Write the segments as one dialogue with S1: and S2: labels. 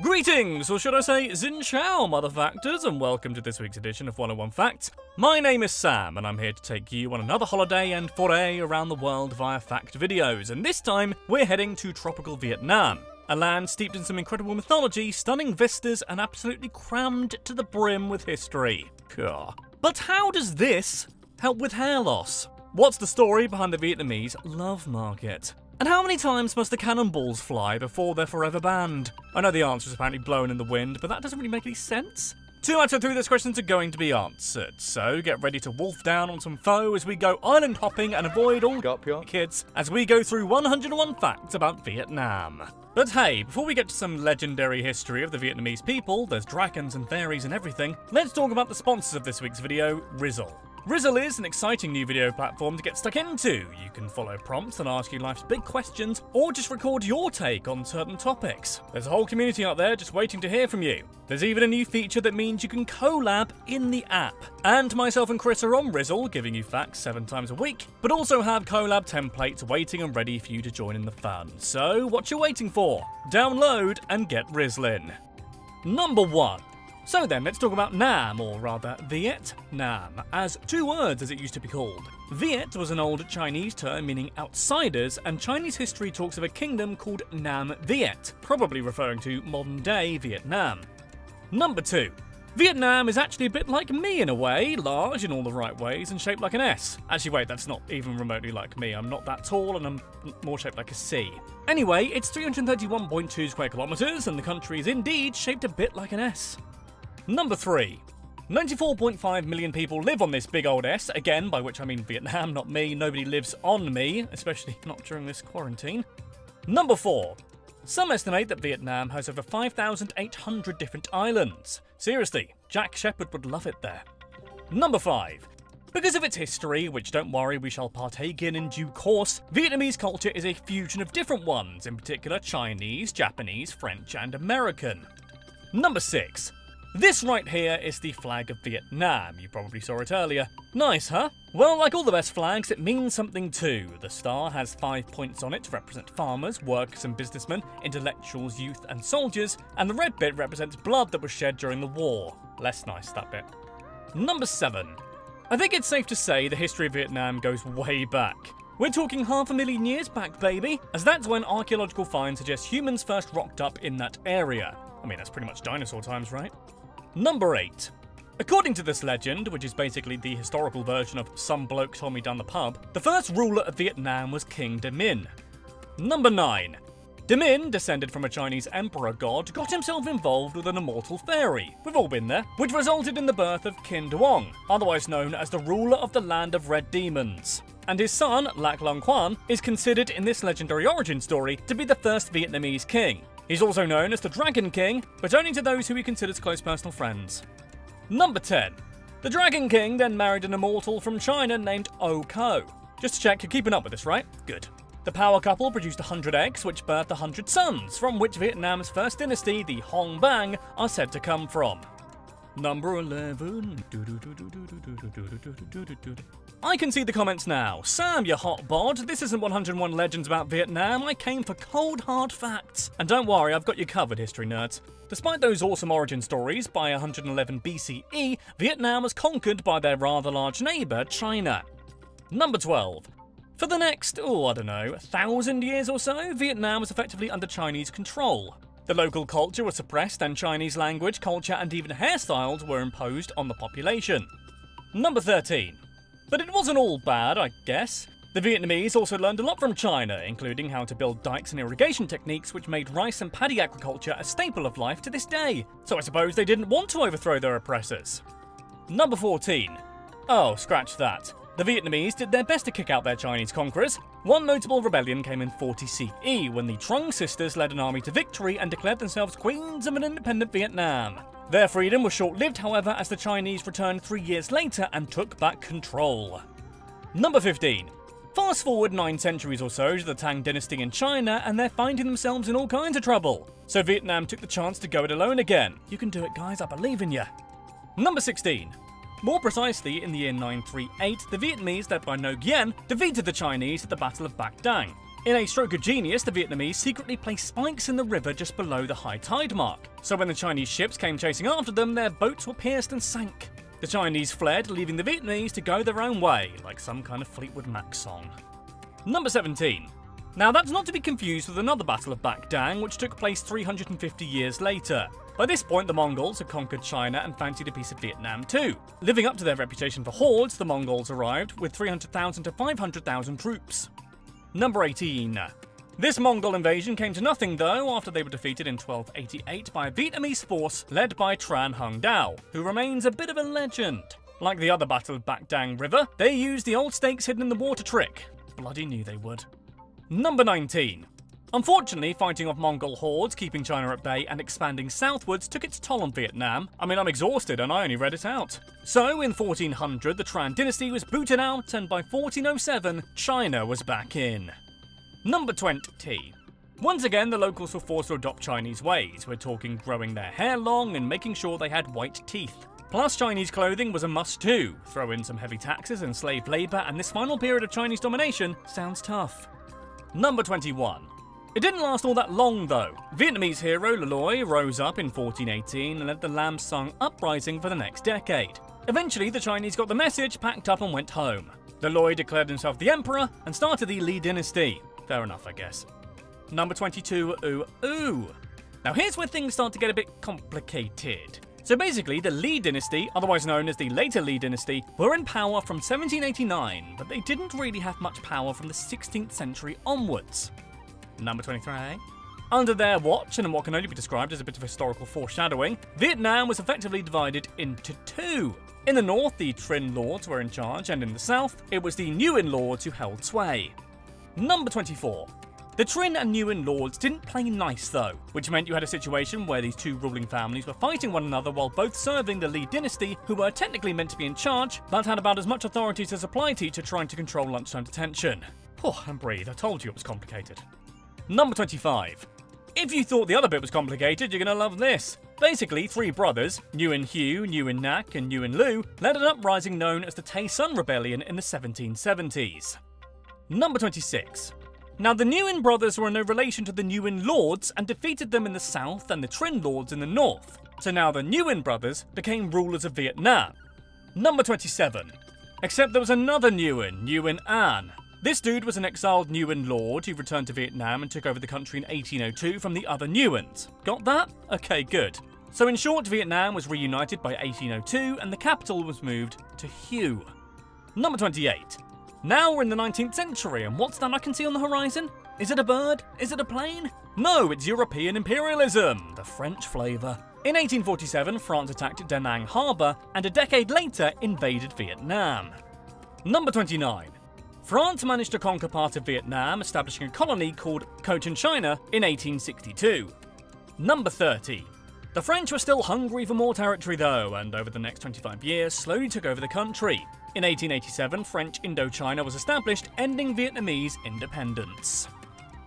S1: Greetings, or should I say Xin Chao, mother factors, and welcome to this week's edition of 101 Facts. My name is Sam, and I'm here to take you on another holiday and foray around the world via fact videos, and this time we're heading to tropical Vietnam. A land steeped in some incredible mythology, stunning vistas, and absolutely crammed to the brim with history. But how does this help with hair loss? What's the story behind the Vietnamese love market? And how many times must the cannonballs fly before they're forever banned? I know the answer is apparently blown in the wind, but that doesn't really make any sense. Two out of three of those questions are going to be answered, so get ready to wolf down on some pho as we go island hopping and avoid all kids as we go through 101 facts about Vietnam. But hey, before we get to some legendary history of the Vietnamese people, there's dragons and fairies and everything, let's talk about the sponsors of this week's video, Rizzle. Rizzle is an exciting new video platform to get stuck into. You can follow prompts and ask you life's big questions, or just record your take on certain topics. There's a whole community out there just waiting to hear from you. There's even a new feature that means you can collab in the app. And myself and Chris are on Rizzle, giving you facts seven times a week, but also have collab templates waiting and ready for you to join in the fun. So, what you waiting for? Download and get Rizzlin. Number 1. So then, let's talk about Nam, or rather Vietnam, as two words as it used to be called. Viet was an old Chinese term meaning outsiders, and Chinese history talks of a kingdom called Nam Viet, probably referring to modern day Vietnam. Number 2. Vietnam is actually a bit like me in a way, large in all the right ways and shaped like an S. Actually, wait, that's not even remotely like me. I'm not that tall and I'm more shaped like a C. Anyway, it's 331.2 square kilometres and the country is indeed shaped a bit like an S. Number 3. 94.5 million people live on this big old S, again, by which I mean Vietnam, not me. Nobody lives on me, especially not during this quarantine. Number 4. Some estimate that Vietnam has over 5,800 different islands. Seriously, Jack Shepherd would love it there. Number 5. Because of its history, which don't worry we shall partake in in due course, Vietnamese culture is a fusion of different ones, in particular Chinese, Japanese, French, and American. Number 6. This right here is the flag of Vietnam. You probably saw it earlier. Nice, huh? Well, like all the best flags, it means something too. The star has five points on it to represent farmers, workers and businessmen, intellectuals, youth and soldiers, and the red bit represents blood that was shed during the war. Less nice, that bit. Number 7. I think it's safe to say the history of Vietnam goes way back. We're talking half a million years back, baby, as that's when archaeological finds suggest humans first rocked up in that area. I mean, that's pretty much dinosaur times, right? Number 8. According to this legend, which is basically the historical version of Some Bloke Told Me Down the Pub, the first ruler of Vietnam was King De Minh. Number 9. De descended from a Chinese emperor god, got himself involved with an immortal fairy, we've all been there, which resulted in the birth of Kinh Duong, otherwise known as the ruler of the land of red demons. And his son, Lac Long Quan, is considered in this legendary origin story to be the first Vietnamese king. He's also known as the Dragon King, but only to those who he considers close personal friends. Number 10. The Dragon King then married an immortal from China named Au Co. Just to check, you're keeping up with this, right? Good. The power couple produced 100 eggs, which birthed 100 sons, from which Vietnam's first dynasty, the Hong Bang, are said to come from. Number 11. I can see the comments now. Sam, you hot bod. This isn't 101 Legends about Vietnam. I came for cold, hard facts. And don't worry, I've got you covered, history nerds. Despite those awesome origin stories, by 111 BCE, Vietnam was conquered by their rather large neighbour, China. Number 12. For the next, oh, I don't know, thousand years or so, Vietnam was effectively under Chinese control. The local culture was suppressed, and Chinese language, culture, and even hairstyles were imposed on the population. Number 13. But it wasn't all bad, I guess. The Vietnamese also learned a lot from China, including how to build dikes and irrigation techniques which made rice and paddy agriculture a staple of life to this day. So I suppose they didn't want to overthrow their oppressors. Number 14. Oh, scratch that. The Vietnamese did their best to kick out their Chinese conquerors. One notable rebellion came in 40 CE when the Trung sisters led an army to victory and declared themselves queens of an independent Vietnam. Their freedom was short lived, however, as the Chinese returned three years later and took back control. Number 15. Fast forward nine centuries or so to the Tang dynasty in China, and they're finding themselves in all kinds of trouble. So Vietnam took the chance to go it alone again. You can do it, guys, I believe in you. Number 16. More precisely, in the year 938, the Vietnamese, led by Ngo Dinh, defeated the Chinese at the Battle of Bach Dang. In a stroke of genius, the Vietnamese secretly placed spikes in the river just below the high tide mark. So when the Chinese ships came chasing after them, their boats were pierced and sank. The Chinese fled, leaving the Vietnamese to go their own way, like some kind of Fleetwood Mac song. Number 17. Now that's not to be confused with another Battle of Bach Dang, which took place 350 years later. By this point, the Mongols had conquered China and fancied a piece of Vietnam too. Living up to their reputation for hordes, the Mongols arrived with 300,000 to 500,000 troops. Number 18. This Mongol invasion came to nothing though after they were defeated in 1288 by a Vietnamese force led by Tran Hung Dao, who remains a bit of a legend. Like the other Battle of Bach Dang River, they used the old stakes hidden in the water trick. Bloody knew they would. Number 19. Unfortunately, fighting off Mongol hordes, keeping China at bay, and expanding southwards took its toll on Vietnam. I mean, I'm exhausted and I only read it out. So, in 1400, the Tran dynasty was booted out, and by 1407, China was back in. Number 20. Once again, the locals were forced to adopt Chinese ways. We're talking growing their hair long and making sure they had white teeth. Plus, Chinese clothing was a must too. Throw in some heavy taxes and slave labour, and this final period of Chinese domination sounds tough. Number 21. It didn't last all that long though. Vietnamese hero Le Loi rose up in 1418 and led the Lam Son uprising for the next decade. Eventually, the Chinese got the message, packed up, and went home. Le Loi declared himself the emperor and started the Li dynasty. Fair enough, I guess. Number 22, Ooh Ooh. Now here's where things start to get a bit complicated. So basically, the Li dynasty, otherwise known as the later Li dynasty, were in power from 1789, but they didn't really have much power from the 16th century onwards. Number 23. Under their watch, and in what can only be described as a bit of historical foreshadowing, Vietnam was effectively divided into two. In the north, the Trinh lords were in charge, and in the south, it was the Nguyen lords who held sway. Number 24. The Trinh and Nguyen lords didn't play nice though, which meant you had a situation where these two ruling families were fighting one another while both serving the Li dynasty, who were technically meant to be in charge, but had about as much authority as a supply teacher trying to control lunchtime detention. Oh, and breathe, I told you it was complicated. Number 25. If you thought the other bit was complicated, you're gonna love this. Basically, three brothers, Nguyen Hue, Nguyen Nhac, and Nguyen Lu, led an uprising known as the Tay Son Rebellion in the 1770s. Number 26. Now, the Nguyen brothers were in no relation to the Nguyen lords and defeated them in the south and the Trinh lords in the north. So now the Nguyen brothers became rulers of Vietnam. Number 27. Except there was another Nguyen, Nguyen Anh, this dude was an exiled Nguyen lord who returned to Vietnam and took over the country in 1802 from the other Nguyens. Got that? Okay, good. So in short, Vietnam was reunited by 1802 and the capital was moved to Hue. Number 28. Now we're in the 19th century, and what's that I can see on the horizon? Is it a bird? Is it a plane? No, it's European imperialism, the French flavour. In 1847, France attacked Da Nang harbour, and a decade later invaded Vietnam. Number 29. France managed to conquer part of Vietnam, establishing a colony called Cochin China in 1862. Number 30. The French were still hungry for more territory though, and over the next 25 years slowly took over the country. In 1887, French Indochina was established, ending Vietnamese independence.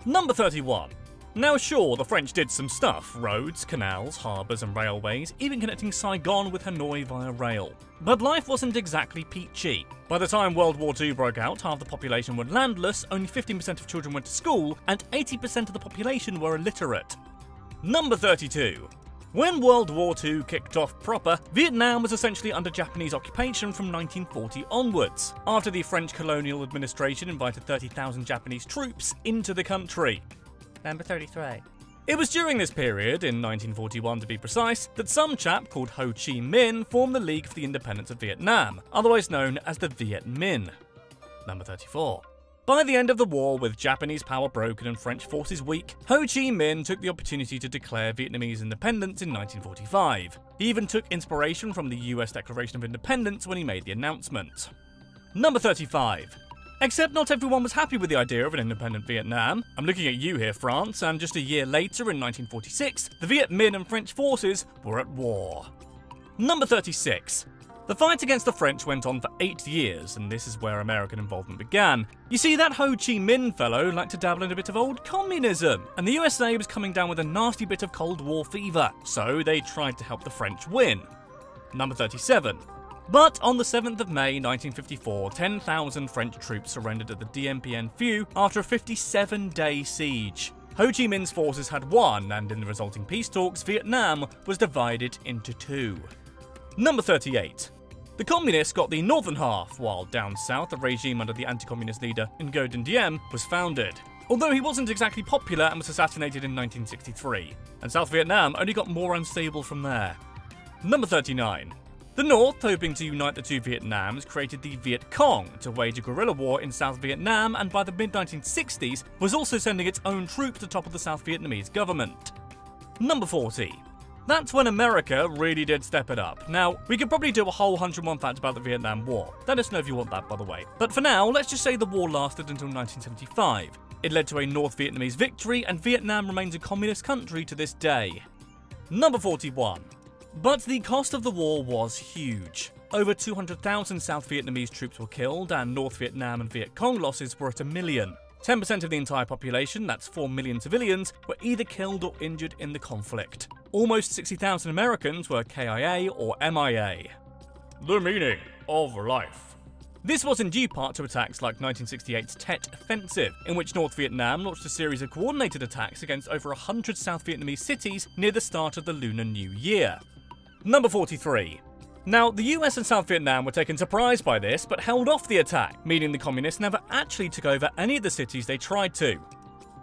S1: Number 31. Now, sure, the French did some stuff roads, canals, harbours, and railways, even connecting Saigon with Hanoi via rail. But life wasn't exactly peachy. By the time World War II broke out, half the population were landless, only 15% of children went to school, and 80% of the population were illiterate. Number 32. When World War II kicked off proper, Vietnam was essentially under Japanese occupation from 1940 onwards, after the French colonial administration invited 30,000 Japanese troops into the country. Number 33. It was during this period, in 1941 to be precise, that some chap called Ho Chi Minh formed the League for the Independence of Vietnam, otherwise known as the Viet Minh. Number 34. By the end of the war, with Japanese power broken and French forces weak, Ho Chi Minh took the opportunity to declare Vietnamese independence in 1945. He even took inspiration from the US Declaration of Independence when he made the announcement. Number 35. Except not everyone was happy with the idea of an independent Vietnam. I'm looking at you here, France, and just a year later, in 1946, the Viet Minh and French forces were at war. Number 36. The fight against the French went on for eight years, and this is where American involvement began. You see, that Ho Chi Minh fellow liked to dabble in a bit of old communism, and the USA was coming down with a nasty bit of Cold War fever, so they tried to help the French win. Number 37. But on the 7th of May 1954, 10,000 French troops surrendered at the Dien Phu after a 57 day siege. Ho Chi Minh's forces had won, and in the resulting peace talks, Vietnam was divided into two. Number 38. The communists got the northern half, while down south, the regime under the anti communist leader Ngo Dinh Diem was founded. Although he wasn't exactly popular and was assassinated in 1963, and South Vietnam only got more unstable from there. Number 39. The North, hoping to unite the two Vietnams, created the Viet Cong to wage a guerrilla war in South Vietnam and by the mid 1960s was also sending its own troops to topple the South Vietnamese government. Number 40. That's when America really did step it up. Now, we could probably do a whole 101 facts about the Vietnam War. Let us know if you want that, by the way. But for now, let's just say the war lasted until 1975. It led to a North Vietnamese victory, and Vietnam remains a communist country to this day. Number 41. But the cost of the war was huge. Over 200,000 South Vietnamese troops were killed, and North Vietnam and Viet Cong losses were at a million. 10% of the entire population, that's 4 million civilians, were either killed or injured in the conflict. Almost 60,000 Americans were KIA or MIA. The meaning of life. This was in due part to attacks like 1968's Tet Offensive, in which North Vietnam launched a series of coordinated attacks against over 100 South Vietnamese cities near the start of the Lunar New Year. Number 43. Now, the US and South Vietnam were taken surprise by this, but held off the attack, meaning the communists never actually took over any of the cities they tried to.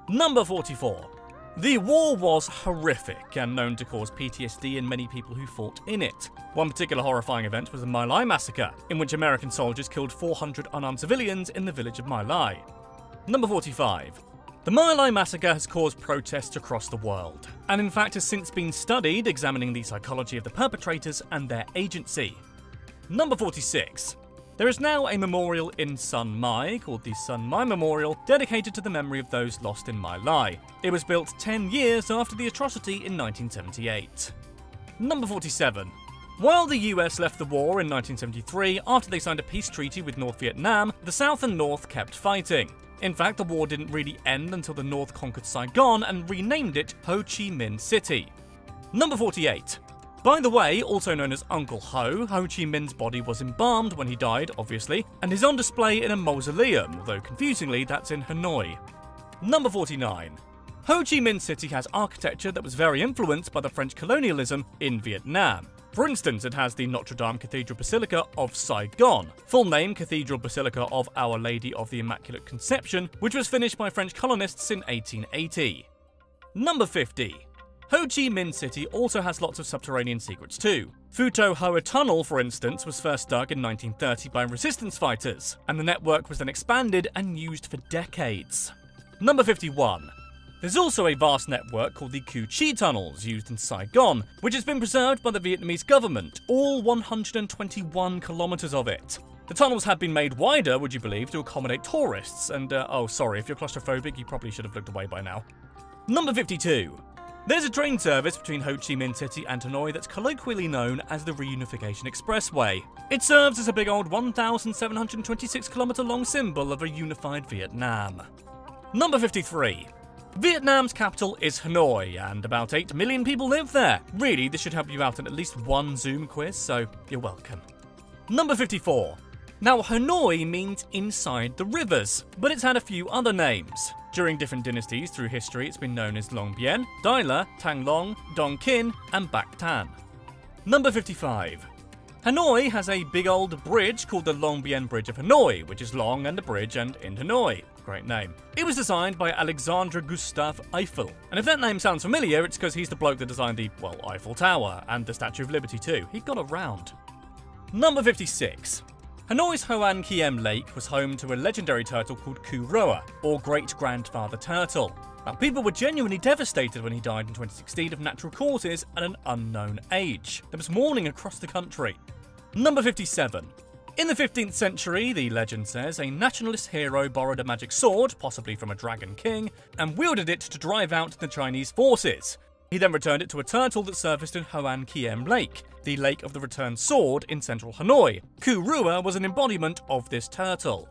S1: Number 44. The war was horrific and known to cause PTSD in many people who fought in it. One particular horrifying event was the My Lai massacre, in which American soldiers killed 400 unarmed civilians in the village of My Lai. Number 45. The My Lai massacre has caused protests across the world, and in fact has since been studied, examining the psychology of the perpetrators and their agency. Number 46. There is now a memorial in Sun Mai called the Sun Mai Memorial, dedicated to the memory of those lost in My Lai. It was built 10 years after the atrocity in 1978. Number 47. While the US left the war in 1973 after they signed a peace treaty with North Vietnam, the South and North kept fighting. In fact, the war didn't really end until the North conquered Saigon and renamed it Ho Chi Minh City. Number 48. By the way, also known as Uncle Ho, Ho Chi Minh's body was embalmed when he died, obviously, and is on display in a mausoleum, although confusingly, that's in Hanoi. Number 49. Ho Chi Minh City has architecture that was very influenced by the French colonialism in Vietnam. For instance, it has the Notre Dame Cathedral Basilica of Saigon, full name Cathedral Basilica of Our Lady of the Immaculate Conception, which was finished by French colonists in 1880. Number 50. Ho Chi Minh City also has lots of subterranean secrets too. Phu To Hoa Tunnel, for instance, was first dug in 1930 by resistance fighters, and the network was then expanded and used for decades. Number 51. There's also a vast network called the Cu Chi tunnels used in Saigon, which has been preserved by the Vietnamese government, all 121 kilometers of it. The tunnels have been made wider, would you believe, to accommodate tourists, and uh, oh, sorry, if you're claustrophobic, you probably should have looked away by now. Number 52. There's a train service between Ho Chi Minh City and Hanoi that's colloquially known as the Reunification Expressway. It serves as a big old 1,726 kilometer long symbol of a unified Vietnam. Number 53. Vietnam's capital is Hanoi, and about 8 million people live there. Really, this should help you out in at least one Zoom quiz, so you're welcome. Number 54. Now, Hanoi means inside the rivers, but it's had a few other names. During different dynasties through history, it's been known as Long Bien, Dai La, Thang Long, Dong Kinh, and Bac Tan. Number 55. Hanoi has a big old bridge called the Long Bien Bridge of Hanoi, which is long and a bridge and in Hanoi. Great name. It was designed by Alexandre Gustave Eiffel. And if that name sounds familiar, it's because he's the bloke that designed the, well, Eiffel Tower and the Statue of Liberty too. He got around. Number 56. Hanoi's Hoan Kiem Lake was home to a legendary turtle called Cu Rua, or Great Grandfather Turtle. Now, people were genuinely devastated when he died in 2016 of natural causes at an unknown age. There was mourning across the country. Number 57. In the 15th century, the legend says, a nationalist hero borrowed a magic sword, possibly from a dragon king, and wielded it to drive out the Chinese forces. He then returned it to a turtle that surfaced in Hoan Kiem Lake, the Lake of the Returned Sword in central Hanoi. Cu Rua was an embodiment of this turtle.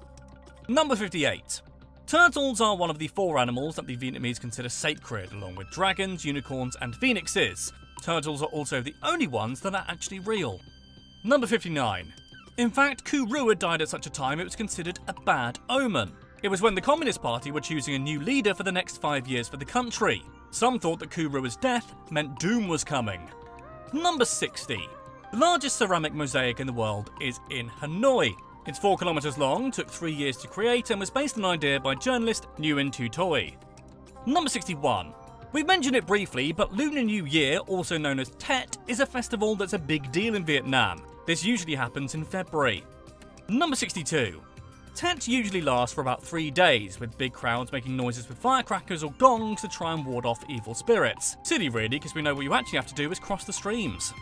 S1: Number 58. Turtles are one of the four animals that the Vietnamese consider sacred, along with dragons, unicorns, and phoenixes. Turtles are also the only ones that are actually real. Number 59. In fact, Cu Rua died at such a time it was considered a bad omen. It was when the Communist Party were choosing a new leader for the next five years for the country. Some thought that Cu Rua's death meant doom was coming. Number 60. The largest ceramic mosaic in the world is in Hanoi. It's 4 kilometres long, took 3 years to create, and was based on an idea by journalist Nguyen Thu Thuy. Number 61. We've mentioned it briefly, but Lunar New Year, also known as Tet, is a festival that's a big deal in Vietnam. This usually happens in February. Number 62. Tet usually last for about three days, with big crowds making noises with firecrackers or gongs to try and ward off evil spirits. Silly really, because we know what you actually have to do is cross the streams.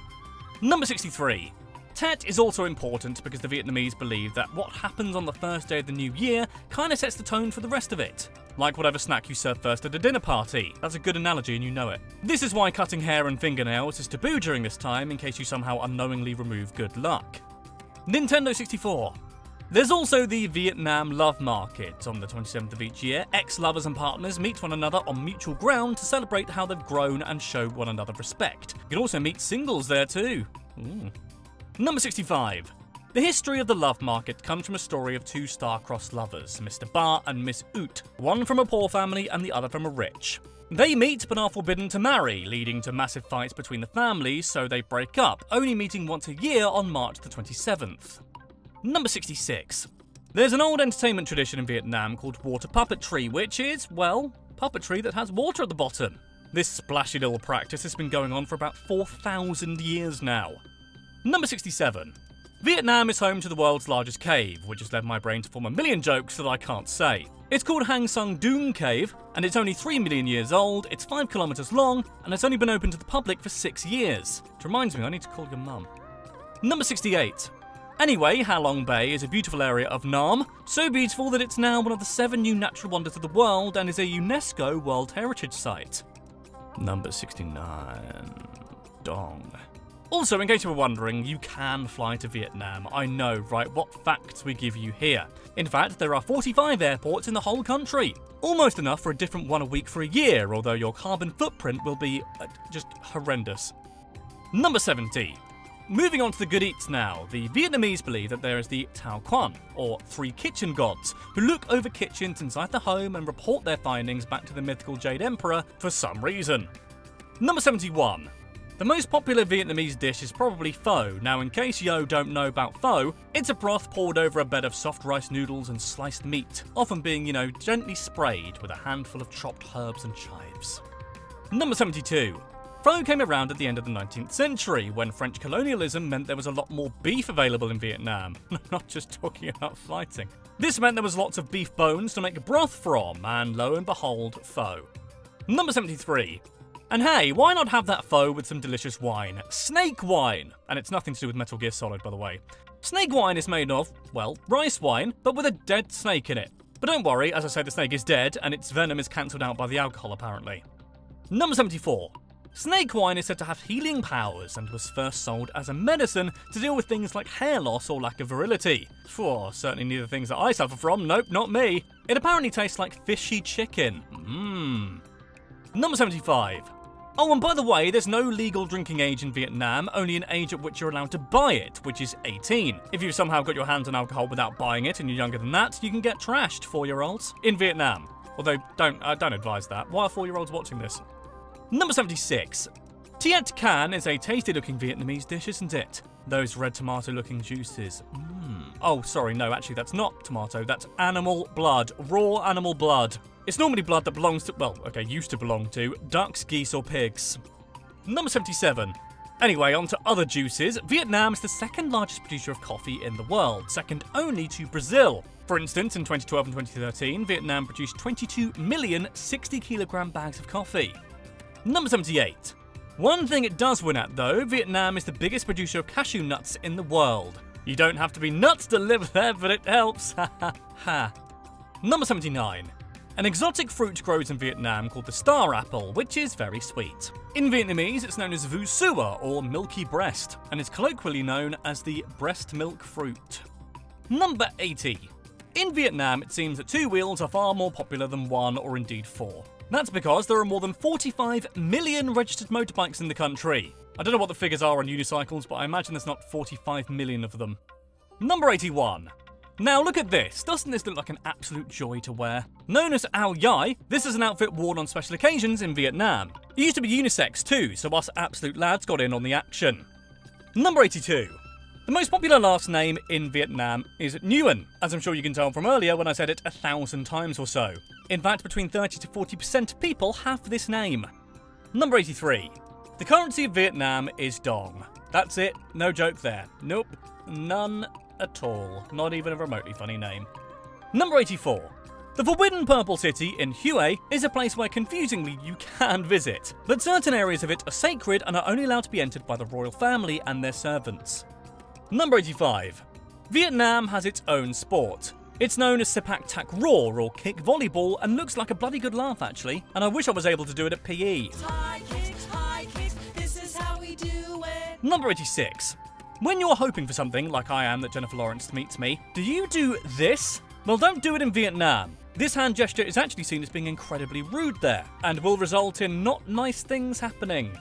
S1: Number 63. Tet is also important because the Vietnamese believe that what happens on the first day of the new year kinda sets the tone for the rest of it. Like whatever snack you serve first at a dinner party. That's a good analogy and you know it. This is why cutting hair and fingernails is taboo during this time in case you somehow unknowingly remove good luck. Nintendo 64. There's also the Vietnam Love Market. On the 27th of each year, ex lovers and partners meet one another on mutual ground to celebrate how they've grown and show one another respect. You can also meet singles there too. Ooh. Number 65. The history of the love market comes from a story of two star-crossed lovers, Mr. Ba and Miss Oot, one from a poor family and the other from a rich. They meet but are forbidden to marry, leading to massive fights between the families, so they break up, only meeting once a year on March the 27th. Number 66. There's an old entertainment tradition in Vietnam called water puppetry, which is, well, puppetry that has water at the bottom. This splashy little practice has been going on for about 4,000 years now. Number 67. Vietnam is home to the world's largest cave, which has led my brain to form a million jokes that I can't say. It's called Hang Son Doong Cave, and it's only 3 million years old, it's 5 kilometres long, and it's only been open to the public for 6 years. Which reminds me, I need to call your mum. Number 68. Anyway, Halong Bay is a beautiful area of Nam, so beautiful that it's now one of the seven new natural wonders of the world and is a UNESCO World Heritage Site. Number 69. Dong. Also, in case you were wondering, you can fly to Vietnam. I know, right? What facts we give you here. In fact, there are 45 airports in the whole country. Almost enough for a different one a week for a year, although your carbon footprint will be uh, just horrendous. Number 70. Moving on to the good eats now, the Vietnamese believe that there is the Tao Quan, or three kitchen gods, who look over kitchens inside the home and report their findings back to the mythical Jade Emperor for some reason. Number 71. The most popular Vietnamese dish is probably pho. Now, in case yo don't know about pho, it's a broth poured over a bed of soft rice noodles and sliced meat, often being, you know, gently sprayed with a handful of chopped herbs and chives. Number 72. Pho came around at the end of the 19th century, when French colonialism meant there was a lot more beef available in Vietnam. I'm not just talking about fighting. This meant there was lots of beef bones to make broth from, and lo and behold, pho. Number 73. And hey, why not have that pho with some delicious wine? Snake wine! And it's nothing to do with Metal Gear Solid, by the way. Snake wine is made of, well, rice wine, but with a dead snake in it. But don't worry, as I say, the snake is dead, and its venom is cancelled out by the alcohol, apparently. Number 74. Snake wine is said to have healing powers and was first sold as a medicine to deal with things like hair loss or lack of virility. For certainly neither things that I suffer from, nope, not me. It apparently tastes like fishy chicken. Mmm. Number 75. Oh, and by the way, there's no legal drinking age in Vietnam, only an age at which you're allowed to buy it, which is 18. If you've somehow got your hands on alcohol without buying it and you're younger than that, you can get trashed, four year olds, in Vietnam. Although, don't, uh, don't advise that. Why are four year olds watching this? Number 76. Tiet Canh is a tasty looking Vietnamese dish, isn't it? Those red tomato looking juices. Mmm. Oh, sorry, no, actually, that's not tomato, that's animal blood. Raw animal blood. It's normally blood that belongs to, well, okay, used to belong to, ducks, geese, or pigs. Number 77. Anyway, on to other juices. Vietnam is the second largest producer of coffee in the world, second only to Brazil. For instance, in 2012 and 2013, Vietnam produced 22 million 60 kilogram bags of coffee. Number 78. One thing it does win at though, Vietnam is the biggest producer of cashew nuts in the world. You don't have to be nuts to live there, but it helps. Ha ha ha. Number 79. An exotic fruit grows in Vietnam called the star apple, which is very sweet. In Vietnamese, it's known as vu sua or milky breast, and is colloquially known as the breast milk fruit. Number 80. In Vietnam, it seems that two wheels are far more popular than one or indeed four. That's because there are more than 45 million registered motorbikes in the country. I don't know what the figures are on unicycles, but I imagine there's not 45 million of them. Number 81. Now look at this, doesn't this look like an absolute joy to wear? Known as Ao Dai, this is an outfit worn on special occasions in Vietnam. It used to be unisex too, so us absolute lads got in on the action. Number 82. The most popular last name in Vietnam is Nguyen, as I'm sure you can tell from earlier when I said it a thousand times or so. In fact, between 30 to 40% of people have this name. Number 83. The currency of Vietnam is dong. That's it, no joke there. Nope, none at all. Not even a remotely funny name. Number 84. The Forbidden Purple City in Hue is a place where confusingly you can visit, but certain areas of it are sacred and are only allowed to be entered by the royal family and their servants. Number 85. Vietnam has its own sport. It's known as Sepak Takraw or kick volleyball and looks like a bloody good laugh actually, and I wish I was able to do it at PE.
S2: High kicks, high kicks, this is how we do it.
S1: Number 86. When you're hoping for something, like I am that Jennifer Lawrence meets me, do you do this? Well, don't do it in Vietnam. This hand gesture is actually seen as being incredibly rude there, and will result in not nice things happening.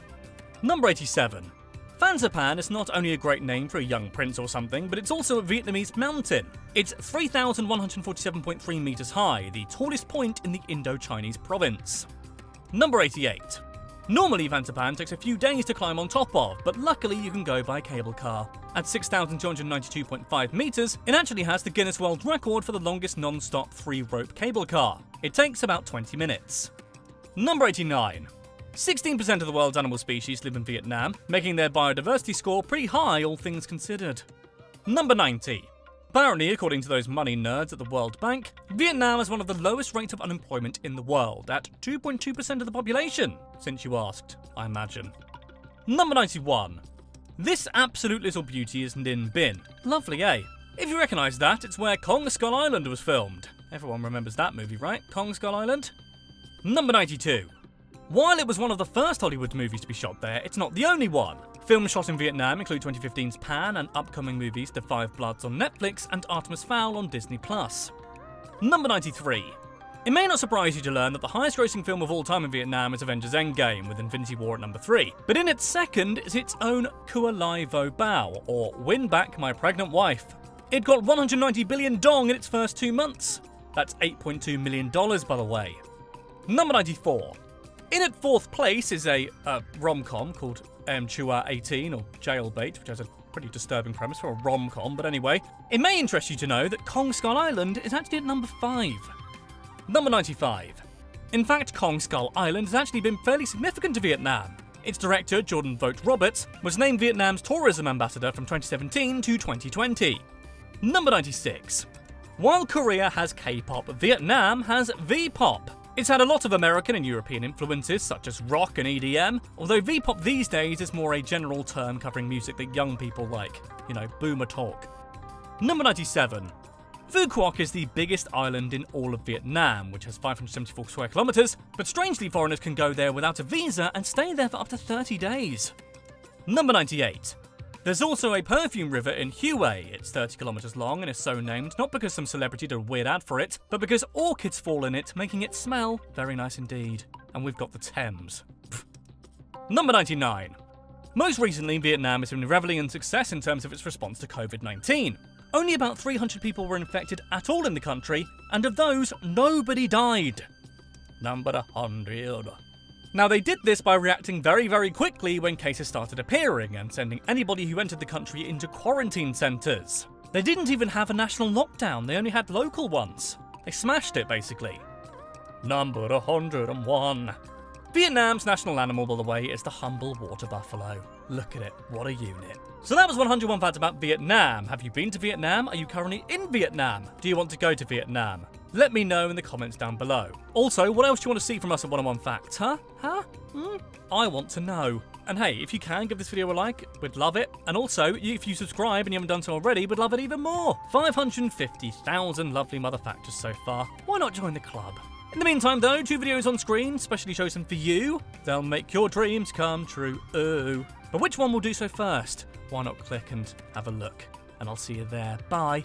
S1: Number 87. Phan is not only a great name for a young prince or something, but it's also a Vietnamese mountain. It's 3,147.3 metres high, the tallest point in the Indo-Chinese province. Number 88. Normally Phan Xipang takes a few days to climb on top of, but luckily you can go by cable car. At 6,292.5 metres, it actually has the Guinness World Record for the longest non-stop three-rope cable car. It takes about 20 minutes. Number 89. 16% of the world's animal species live in Vietnam, making their biodiversity score pretty high all things considered. Number 90. Apparently, according to those money nerds at the World Bank, Vietnam has one of the lowest rates of unemployment in the world, at 2.2% of the population, since you asked, I imagine. Number 91. This absolute little beauty is Ninh Binh. Lovely, eh? If you recognise that, it's where Kong Skull Island was filmed. Everyone remembers that movie, right? Kong Skull Island? Number 92. While it was one of the first Hollywood movies to be shot there, it's not the only one. Films shot in Vietnam include 2015's Pan and upcoming movies The Five Bloods on Netflix and Artemis Fowl on Disney+. Number 93. It may not surprise you to learn that the highest grossing film of all time in Vietnam is Avengers Endgame, with Infinity War at number 3. But in its second is its own Cua Lai Vo Bau, or Win Back My Pregnant Wife. It got 190 billion dong in its first two months. That's $8.2 million, by the way. Number 94. In at fourth place is a uh, rom-com called um, Chua 18 or Jailbait, which has a pretty disturbing premise for a rom-com, but anyway. It may interest you to know that Kong Skull Island is actually at number 5. Number 95. In fact, Kong Skull Island has actually been fairly significant to Vietnam. Its director, Jordan Vogt Roberts, was named Vietnam's tourism ambassador from 2017 to 2020. Number 96. While Korea has K-pop, Vietnam has V-pop. It's had a lot of American and European influences, such as rock and EDM, although V-pop these days is more a general term covering music that young people like. You know, boomer talk. Number 97. Phu Quoc is the biggest island in all of Vietnam, which has 574 square kilometres, but strangely foreigners can go there without a visa and stay there for up to 30 days. Number 98. There's also a perfume river in Hue. It's 30 kilometres long and is so named not because some celebrity did a weird ad for it, but because orchids fall in it, making it smell very nice indeed. And we've got the Thames. Number 99. Most recently, Vietnam has been reveling in success in terms of its response to COVID 19. Only about 300 people were infected at all in the country, and of those, nobody died. Number 100. Now, they did this by reacting very, very quickly when cases started appearing and sending anybody who entered the country into quarantine centres. They didn't even have a national lockdown, they only had local ones. They smashed it, basically. Number 101. Vietnam's national animal, by the way, is the humble water buffalo. Look at it, what a unit. So that was 101 facts about Vietnam. Have you been to Vietnam? Are you currently in Vietnam? Do you want to go to Vietnam? Let me know in the comments down below. Also, what else do you want to see from us at 101 Facts, huh? Huh? Hmm? I want to know. And hey, if you can, give this video a like, we'd love it. And also, if you subscribe and you haven't done so already, we'd love it even more. 550,000 lovely mother factors so far. Why not join the club? In the meantime, though, two videos on screen, specially chosen for you. They'll make your dreams come true. Ooh. But which one will do so first? Why not click and have a look? And I'll see you there. Bye.